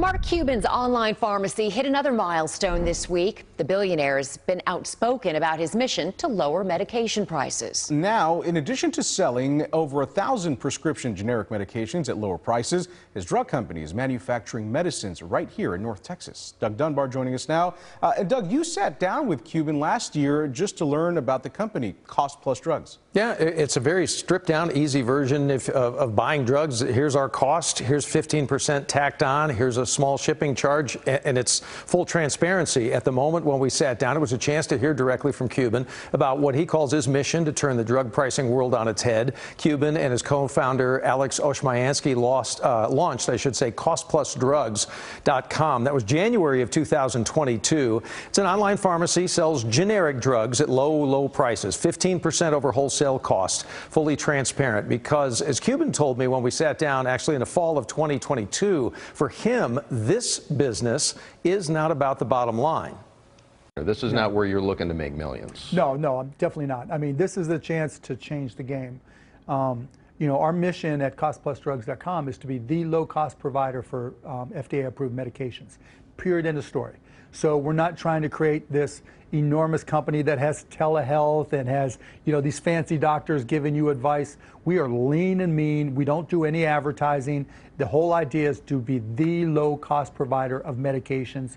Mark Cuban's online pharmacy hit another milestone this week. The billionaire has been outspoken about his mission to lower medication prices. Now, in addition to selling over a thousand prescription generic medications at lower prices, his drug company is manufacturing medicines right here in North Texas. Doug Dunbar joining us now. Uh, and Doug, you sat down with Cuban last year just to learn about the company, Cost Plus Drugs. Yeah, it's a very stripped down, easy version of, of, of buying drugs. Here's our cost. Here's 15% tacked on. Here's a small shipping charge, and it's full transparency. At the moment when we sat down, it was a chance to hear directly from Cuban about what he calls his mission to turn the drug pricing world on its head. Cuban and his co-founder Alex Oshmyansky lost, uh, launched, I should say, costplusdrugs.com. That was January of 2022. It's an online pharmacy, sells generic drugs at low, low prices, 15% over wholesale cost, fully transparent. Because, as Cuban told me when we sat down, actually in the fall of 2022, for him, this business is not about the bottom line. This is no. not where you're looking to make millions. No, no, I'm definitely not. I mean, this is the chance to change the game. Um, you know, our mission at costplusdrugs.com is to be the low-cost provider for um, FDA-approved medications. Period. End of story. So we're not trying to create this enormous company that has telehealth and has, you know, these fancy doctors giving you advice. We are lean and mean. We don't do any advertising. The whole idea is to be the low cost provider of medications.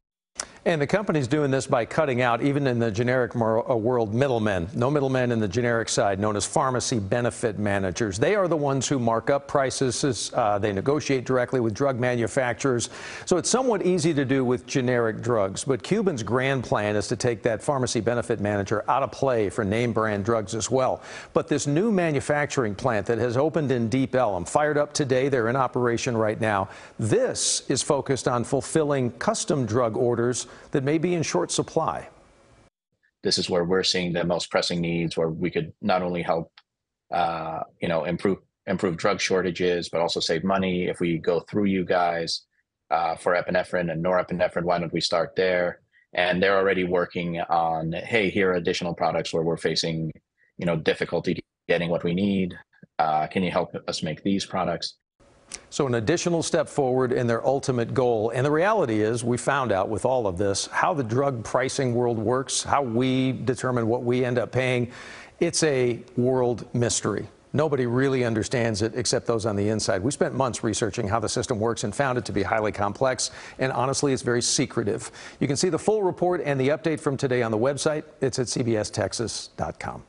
And the company's doing this by cutting out, even in the generic uh, world, middlemen. No middlemen in the generic side, known as pharmacy benefit managers. They are the ones who mark up prices. Uh, they negotiate directly with drug manufacturers. So it's somewhat easy to do with generic drugs. But Cuban's grand plan is to take that pharmacy benefit manager out of play for name brand drugs as well. But this new manufacturing plant that has opened in Deep Ellum, fired up today, they're in operation right now. This is focused on fulfilling custom drug orders that may be in short supply. This is where we're seeing the most pressing needs, where we could not only help, uh, you know, improve improve drug shortages, but also save money if we go through you guys uh, for epinephrine and norepinephrine. Why don't we start there? And they're already working on, hey, here are additional products where we're facing, you know, difficulty getting what we need. Uh, can you help us make these products? So an additional step forward in their ultimate goal. And the reality is we found out with all of this how the drug pricing world works, how we determine what we end up paying. It's a world mystery. Nobody really understands it except those on the inside. We spent months researching how the system works and found it to be highly complex. And honestly, it's very secretive. You can see the full report and the update from today on the website. It's at cbstexas.com.